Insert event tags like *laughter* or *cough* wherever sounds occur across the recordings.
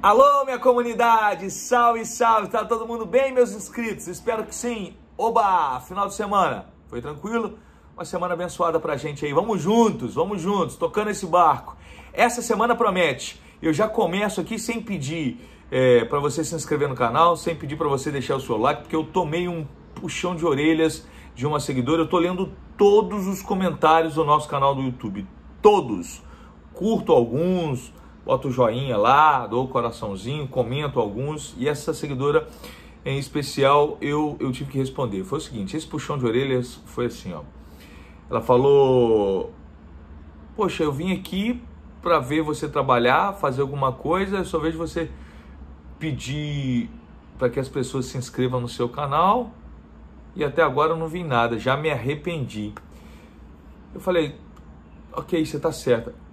Alô, minha comunidade! Salve, salve! Tá todo mundo bem, meus inscritos? Espero que sim. Oba! Final de semana. Foi tranquilo? Uma semana abençoada pra gente aí. Vamos juntos, vamos juntos, tocando esse barco. Essa semana promete. Eu já começo aqui sem pedir é, para você se inscrever no canal, sem pedir para você deixar o seu like, porque eu tomei um puxão de orelhas de uma seguidora. Eu tô lendo todos os comentários do nosso canal do YouTube. Todos. Curto alguns, boto o joinha lá, dou o coraçãozinho, comento alguns. E essa seguidora em especial eu, eu tive que responder. Foi o seguinte: esse puxão de orelhas foi assim, ó. Ela falou: Poxa, eu vim aqui para ver você trabalhar, fazer alguma coisa, eu só vejo você pedir para que as pessoas se inscrevam no seu canal e até agora eu não vi nada, já me arrependi. Eu falei: Ok, você está certa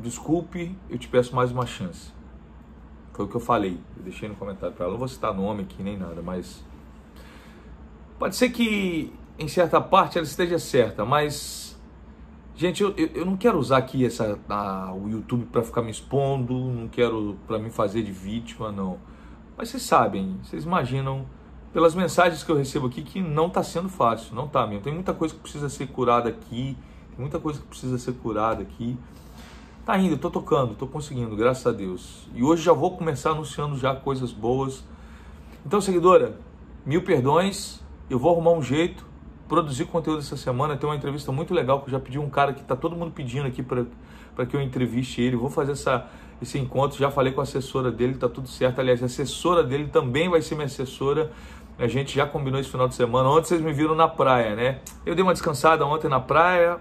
desculpe, eu te peço mais uma chance. Foi o que eu falei, eu deixei no comentário para ela. Não vou citar nome aqui nem nada, mas pode ser que em certa parte ela esteja certa, mas gente, eu, eu não quero usar aqui essa a, o YouTube para ficar me expondo, não quero para me fazer de vítima, não. Mas vocês sabem, vocês imaginam pelas mensagens que eu recebo aqui que não está sendo fácil, não está mesmo. Tem muita coisa que precisa ser curada aqui, tem muita coisa que precisa ser curada aqui. Tá indo, tô tocando, tô conseguindo, graças a Deus. E hoje já vou começar anunciando já coisas boas. Então, seguidora, mil perdões, eu vou arrumar um jeito, produzir conteúdo essa semana. Tem uma entrevista muito legal que eu já pedi um cara que tá todo mundo pedindo aqui para que eu entreviste ele. Vou fazer essa, esse encontro, já falei com a assessora dele, tá tudo certo. Aliás, a assessora dele também vai ser minha assessora. A gente já combinou esse final de semana. Ontem vocês me viram na praia, né? Eu dei uma descansada ontem na praia,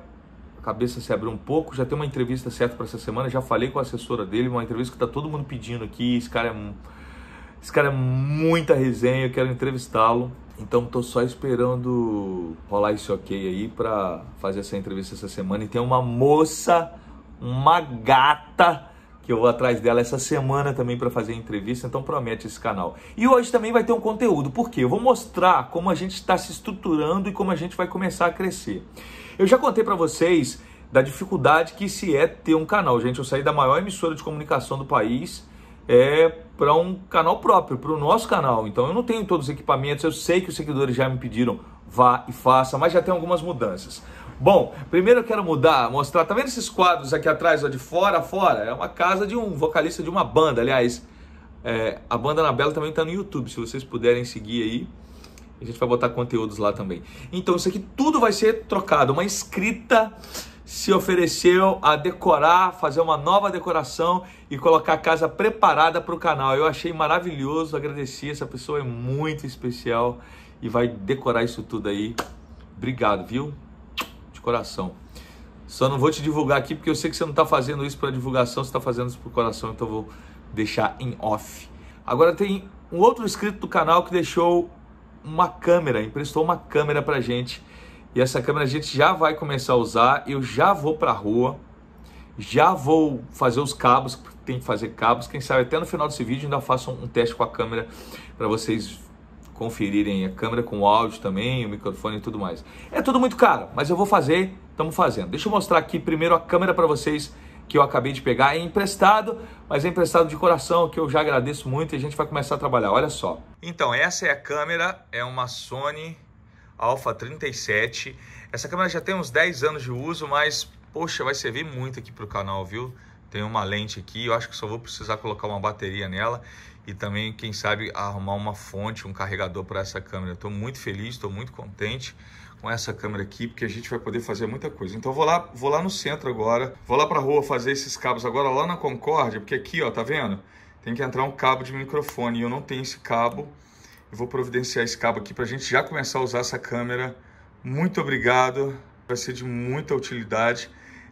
a cabeça se abriu um pouco. Já tem uma entrevista certa para essa semana. Já falei com a assessora dele, uma entrevista que tá todo mundo pedindo aqui. Esse cara é, esse cara é muita resenha. Eu quero entrevistá-lo. Então tô só esperando rolar esse ok aí para fazer essa entrevista essa semana. E tem uma moça, uma gata que eu vou atrás dela essa semana também para fazer entrevista, então promete esse canal. E hoje também vai ter um conteúdo, porque eu vou mostrar como a gente está se estruturando e como a gente vai começar a crescer. Eu já contei para vocês da dificuldade que se é ter um canal. Gente, eu saí da maior emissora de comunicação do país é, para um canal próprio, para o nosso canal. Então eu não tenho todos os equipamentos, eu sei que os seguidores já me pediram, vá e faça, mas já tem algumas mudanças. Bom, primeiro eu quero mudar, mostrar, tá vendo esses quadros aqui atrás, ó, de fora a fora? É uma casa de um vocalista de uma banda, aliás, é, a banda Anabela também está no YouTube, se vocês puderem seguir aí. A gente vai botar conteúdos lá também. Então, isso aqui tudo vai ser trocado. Uma escrita se ofereceu a decorar, fazer uma nova decoração e colocar a casa preparada para o canal. Eu achei maravilhoso, agradeci. Essa pessoa é muito especial e vai decorar isso tudo aí. Obrigado, viu? De coração. Só não vou te divulgar aqui porque eu sei que você não está fazendo isso para divulgação, você está fazendo isso para o coração, então eu vou deixar em off. Agora tem um outro inscrito do canal que deixou uma câmera, emprestou uma câmera pra gente. E essa câmera a gente já vai começar a usar. Eu já vou pra rua, já vou fazer os cabos, tem que fazer cabos. Quem sabe até no final desse vídeo ainda faço um teste com a câmera para vocês conferirem a câmera com o áudio também, o microfone e tudo mais. É tudo muito caro, mas eu vou fazer, estamos fazendo. Deixa eu mostrar aqui primeiro a câmera para vocês que eu acabei de pegar. É emprestado, mas é emprestado de coração, que eu já agradeço muito e a gente vai começar a trabalhar. Olha só. Então, essa é a câmera, é uma Sony Alpha 37. Essa câmera já tem uns 10 anos de uso, mas, poxa, vai servir muito aqui para o canal, viu? Tem uma lente aqui, eu acho que só vou precisar colocar uma bateria nela e também, quem sabe, arrumar uma fonte, um carregador para essa câmera. Estou muito feliz, estou muito contente com essa câmera aqui, porque a gente vai poder fazer muita coisa. Então vou lá, vou lá no centro agora, vou lá para a rua fazer esses cabos agora lá na Concórdia, porque aqui, ó, tá vendo? Tem que entrar um cabo de microfone e eu não tenho esse cabo. Eu vou providenciar esse cabo aqui para a gente já começar a usar essa câmera. Muito obrigado, vai ser de muita utilidade.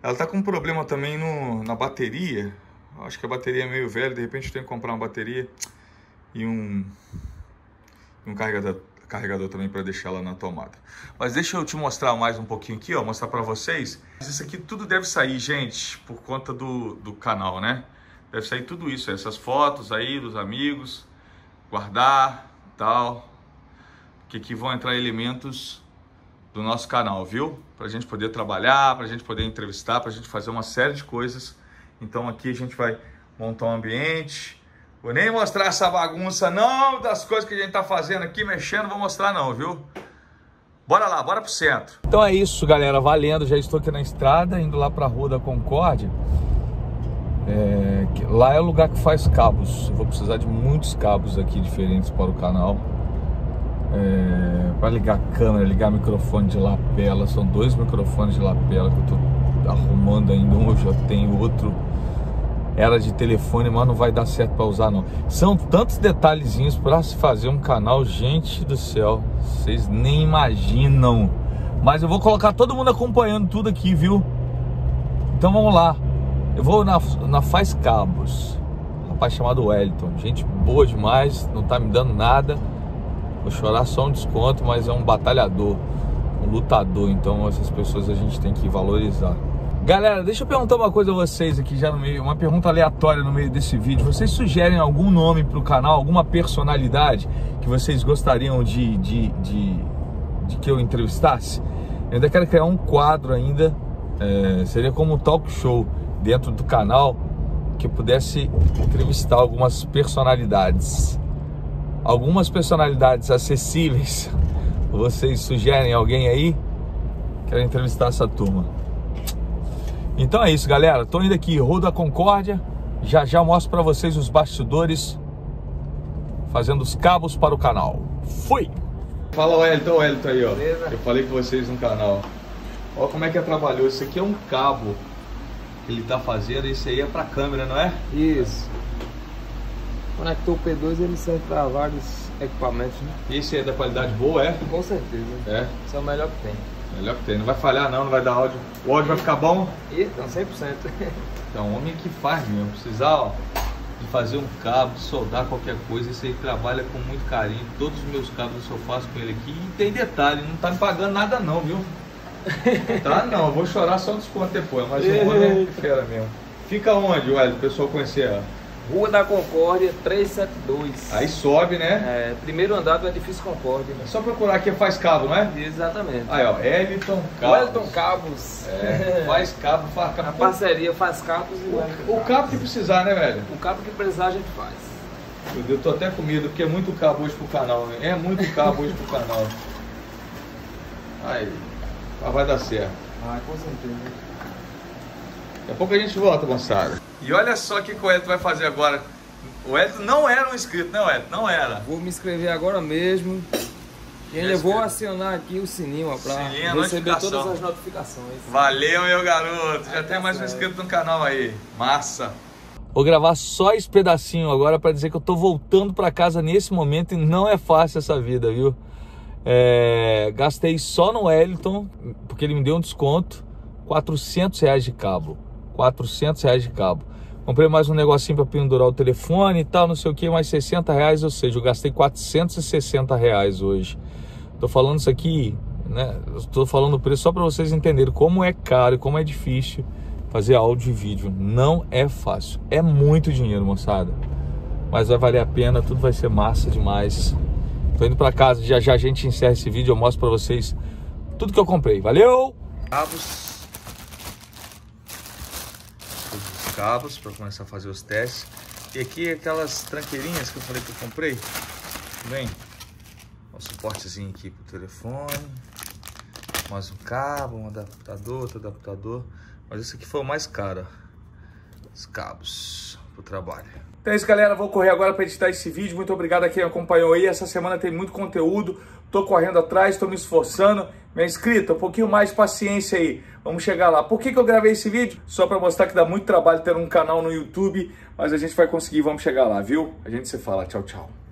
Ela tá com um problema também no, na bateria. Acho que a bateria é meio velha, de repente eu tenho que comprar uma bateria e um, um carregador carregador também para deixar ela na tomada. Mas deixa eu te mostrar mais um pouquinho aqui, ó, mostrar para vocês. Isso aqui tudo deve sair, gente, por conta do, do canal, né? Deve sair tudo isso, essas fotos aí dos amigos, guardar, tal, que aqui vão entrar elementos do nosso canal, viu? Para a gente poder trabalhar, para a gente poder entrevistar, para a gente fazer uma série de coisas. Então aqui a gente vai montar um ambiente, Vou nem mostrar essa bagunça não, das coisas que a gente tá fazendo aqui, mexendo, vou mostrar não, viu? Bora lá, bora pro centro. Então é isso, galera, valendo, já estou aqui na estrada, indo lá pra Rua da Concórdia. É, lá é o lugar que faz cabos, vou precisar de muitos cabos aqui diferentes para o canal. É, para ligar a câmera, ligar microfone de lapela, são dois microfones de lapela que eu tô arrumando ainda, um eu já tenho, outro era de telefone, mas não vai dar certo para usar não. São tantos detalhezinhos para se fazer um canal, gente do céu, vocês nem imaginam. Mas eu vou colocar todo mundo acompanhando tudo aqui, viu? Então vamos lá. Eu vou na, na Faz Cabos. Um rapaz chamado Wellington. Gente boa demais, não tá me dando nada. Vou chorar só um desconto, mas é um batalhador, um lutador. Então essas pessoas a gente tem que valorizar. Galera, deixa eu perguntar uma coisa a vocês aqui já no meio, uma pergunta aleatória no meio desse vídeo. Vocês sugerem algum nome para o canal, alguma personalidade que vocês gostariam de, de, de, de, que eu entrevistasse? Eu ainda quero criar um quadro ainda, é, seria como um talk show dentro do canal que pudesse entrevistar algumas personalidades. Algumas personalidades acessíveis. Vocês sugerem alguém aí? Quero entrevistar essa turma. Então é isso, galera. Tô indo aqui, Rua da Concórdia. Já já mostro para vocês os bastidores fazendo os cabos para o canal. Fui! Fala Wellington, Wellington aí, ó. Beleza. Eu falei com vocês no canal. Olha como é que é trabalhoso. Esse aqui é um cabo que ele tá fazendo. Esse aí é para câmera, não é? Isso. Conectou o P2 ele serve para vários equipamentos. Né? Esse é da qualidade boa, é? Com certeza. É? Esse é o melhor que tem. Melhor que tem. Não vai falhar não, não vai dar áudio. O áudio vai ficar bom? Então, 100%. *laughs* Então, homem que faz mesmo. Precisar, ó, de fazer um cabo, de soldar qualquer coisa, esse aí trabalha com muito carinho. Todos os meus cabos eu só faço com ele aqui. E tem detalhe, não tá me pagando nada não, viu? *laughs* Tá não, eu vou chorar só desconto depois, mas o homem é fera mesmo. Fica onde, Ué, o pessoal conhecer? Ó. Rua da Concórdia 372. Aí sobe, né? É, primeiro andar do edifício Concórdia. É só procurar que faz cabo, não é? Exatamente. Aí, ó, Eliton Cabos. Wellington Cabos. É, faz cabo, faz cabo. A parceria faz cabos e o, o cabo que precisar, né, velho? O cabo que precisar a gente faz. Eu tô até com medo, porque é muito cabo hoje pro canal, né? É muito cabo hoje pro canal. Aí, vai dar certo. Ah, com certeza. Daqui a pouco a gente volta, moçada. E olha só o que o Edson vai fazer agora. O Edson não era um inscrito, não, Edson? Não era. Vou me inscrever agora mesmo. E ainda vou acionar aqui o sininho para receber todas as notificações. Valeu, meu garoto. Já tem mais um inscrito no canal aí. Massa. Vou gravar só esse pedacinho agora para dizer que eu tô voltando para casa nesse momento e não é fácil essa vida, viu? É, gastei só no Wellington, porque ele me deu um desconto, 400 reais de cabo. 400 reais de cabo. Comprei mais um negocinho para pendurar o telefone e tal, não sei o que, mais 60 reais, ou seja, eu gastei 460 reais hoje. Tô falando isso aqui, né? Estou falando o preço só para vocês entenderem como é caro e como é difícil fazer áudio e vídeo. Não é fácil. É muito dinheiro, moçada. Mas vai valer a pena, tudo vai ser massa demais. Tô indo para casa, já já a gente encerra esse vídeo, eu mostro para vocês tudo que eu comprei. Valeu! Cabos cabos para começar a fazer os testes. E aqui aquelas tranqueirinhas que eu falei que eu comprei. Vem, o suportezinho aqui pro telefone. Mais um cabo, um adaptador, outro adaptador. Mas esse aqui foi o mais caro. Os cabos pro trabalho. Então é isso, galera. Vou correr agora para editar esse vídeo. Muito obrigado a quem acompanhou aí. Essa semana tem muito conteúdo. Tô correndo atrás, tô me esforçando. Minha inscrita, um pouquinho mais de paciência aí. Vamos chegar lá. Por que, que eu gravei esse vídeo? Só para mostrar que dá muito trabalho ter um canal no YouTube, mas a gente vai conseguir, vamos chegar lá, viu? A gente se fala. Tchau, tchau.